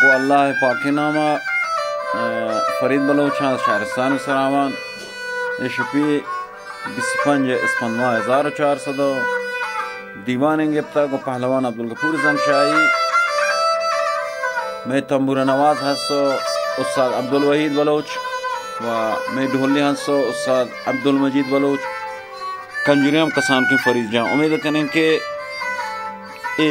गो अल्लाह पाकिनामा फरीद बलोचा शहरस्तान सरावान। शपी बिस्पंज इसपनवा हज़ार चार सदो दीवान गिफ्ता को पहलवान अब्दुल गफूर जंगशाही मैं तंबूर नवाज़ हंसो, उस्ताद अब्दुल वहीद बलोच। व मैं ढोली हंसो, उस्ताद अब्दुल मजीद बलोच। कंजुरियम कसान की फरीद जहाँ उम्मीद करें कि ये